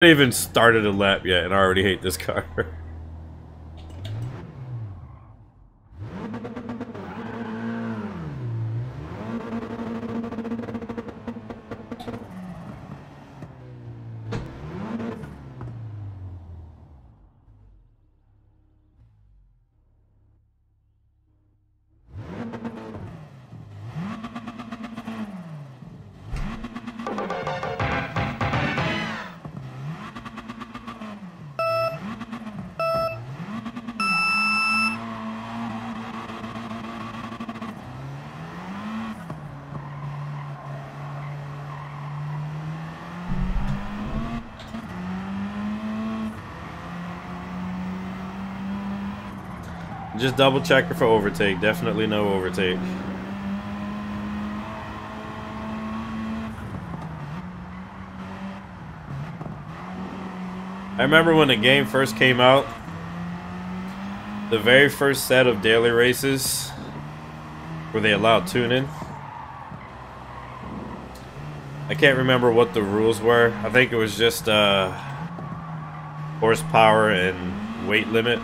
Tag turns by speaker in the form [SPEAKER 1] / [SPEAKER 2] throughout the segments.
[SPEAKER 1] haven't even started a lap yet, and I already hate this car. Just double check for overtake. Definitely no overtake. I remember when the game first came out, the very first set of daily races where they allowed tuning. In? I can't remember what the rules were. I think it was just uh, horsepower and weight limit.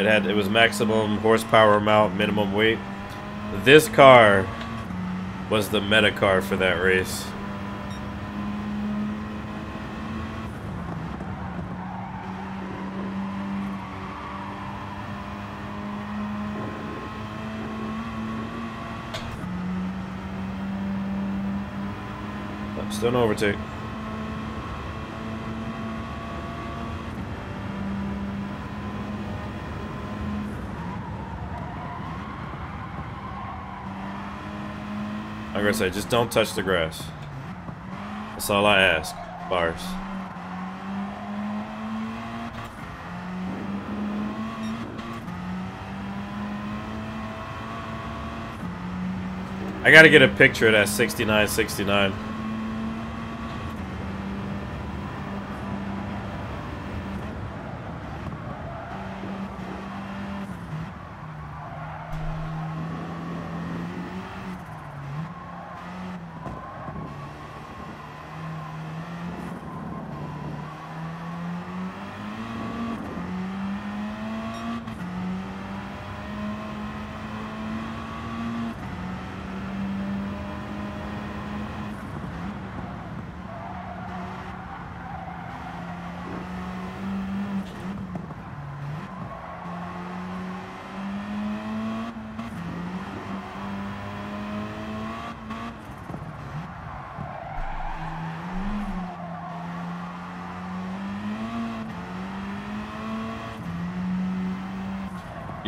[SPEAKER 1] It had it was maximum horsepower amount, minimum weight. This car was the meta car for that race. Still no overtake. Like I said, just don't touch the grass. That's all I ask. Bars. I gotta get a picture of that 6969.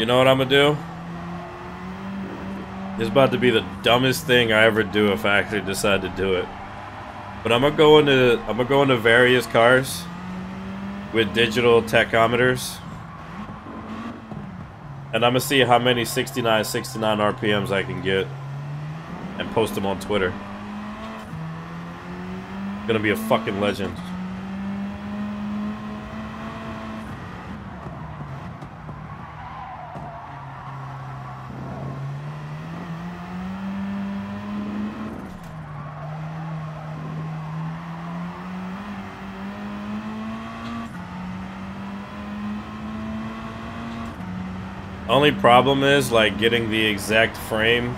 [SPEAKER 1] You know what I'm gonna do? It's about to be the dumbest thing I ever do if I actually decide to do it. But I'm gonna go into I'm gonna go into various cars with digital tachometers. And I'm gonna see how many 69, 69 RPMs I can get and post them on Twitter. Gonna be a fucking legend. Only problem is like getting the exact frame.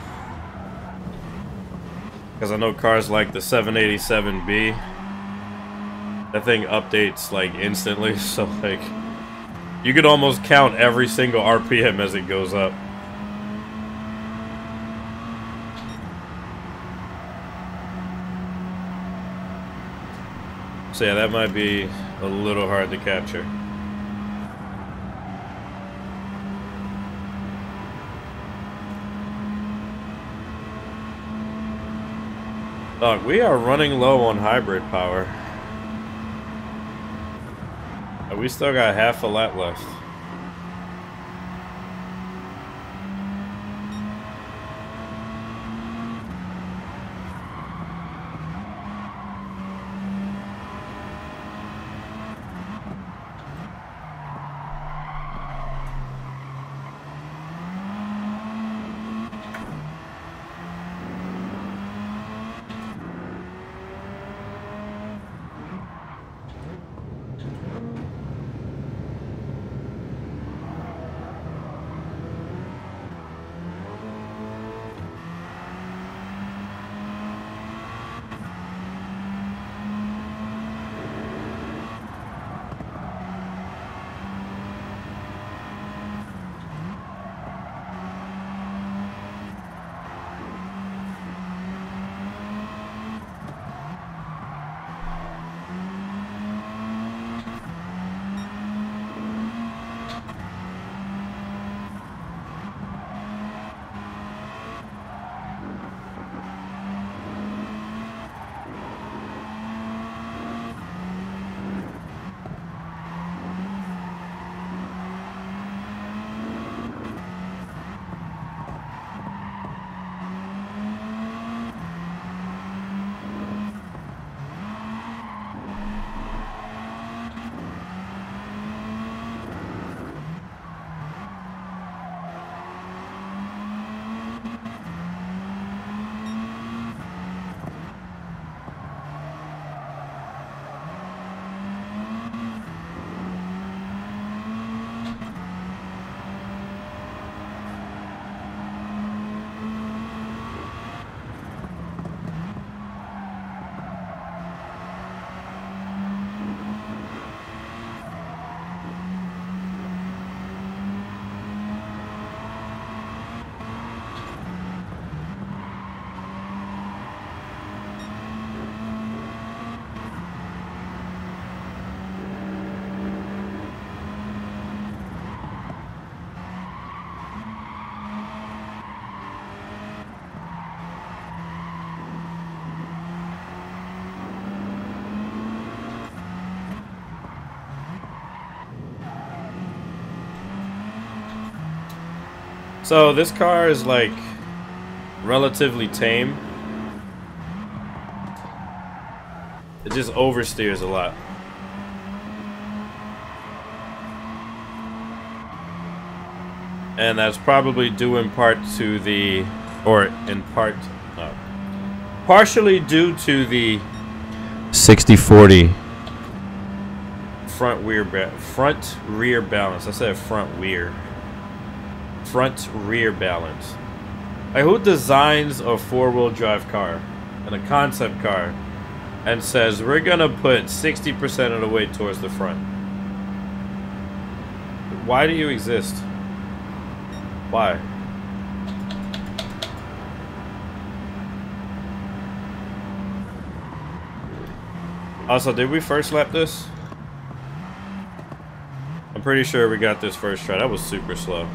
[SPEAKER 1] Because I know cars like the 787B. That thing updates like instantly, so like you could almost count every single RPM as it goes up. So yeah, that might be a little hard to capture. Dog, we are running low on hybrid power. Uh, we still got half a lap left. So this car is like relatively tame. It just oversteers a lot. And that's probably due in part to the, or in part, no, partially due to the 60-40 front rear front rear balance. I said front rear. Front rear balance. Like who designs a four-wheel drive car and a concept car and says we're gonna put 60% of the weight towards the front? Why do you exist? Why? Also, did we first lap this? I'm pretty sure we got this first try. That was super slow.